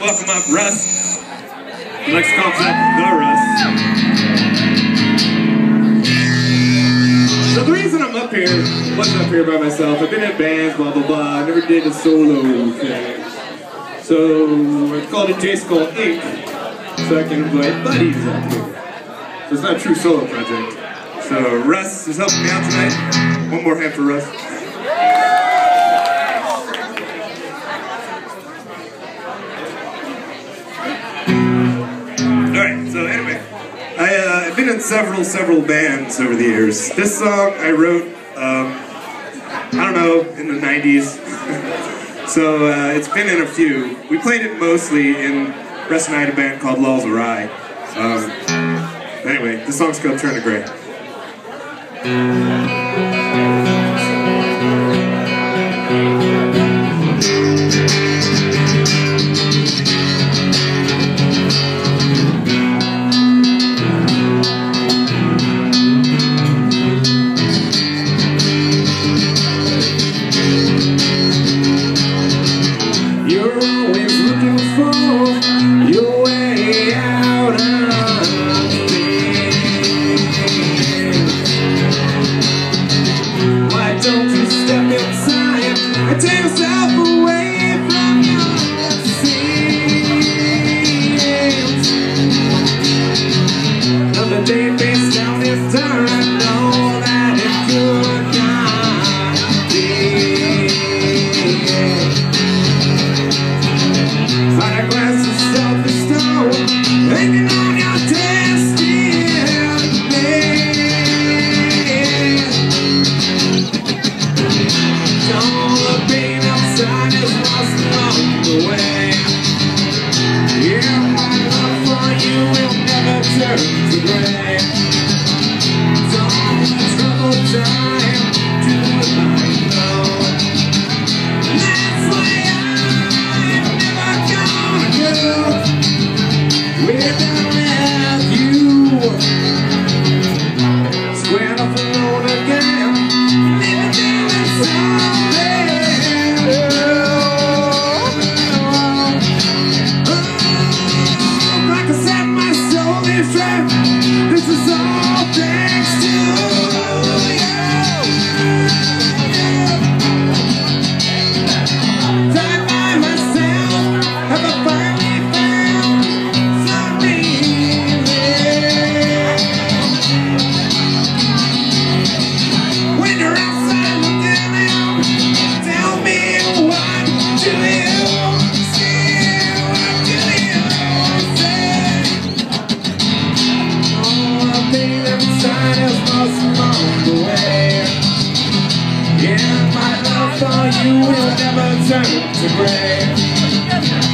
welcome up Russ. He likes to call himself the Russ. So the reason I'm up here, wasn't up here by myself. I've been in bands, blah blah blah. I never did a solo thing. So I called it Jay Skull Inc. So I can invite buddies up here. So it's not a true solo project. So Russ is helping me out tonight. One more hand for Russ. Alright, so anyway, uh, I've been in several, several bands over the years. This song I wrote, um, I don't know, in the 90s. so uh, it's been in a few. We played it mostly in I had a band called Laws Awry. Um, anyway, the song's called Turn to Grey. pensar por never turn Yeah, my love for you will never turn to gray.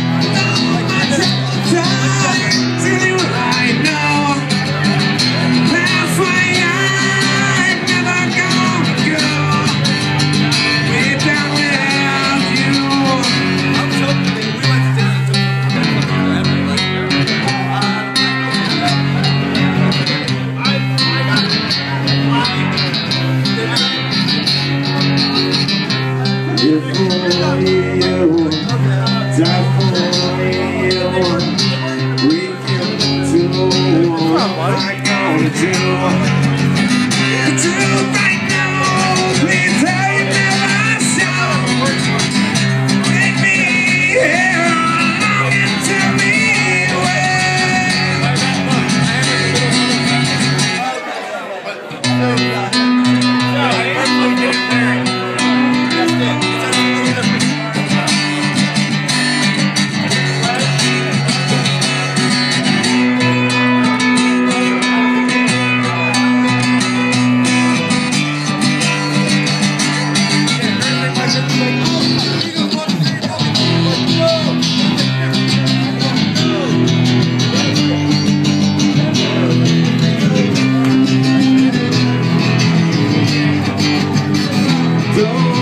Don't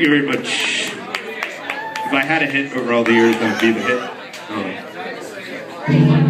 you very much. If I had a hit over all the years, that would be the hit. Oh.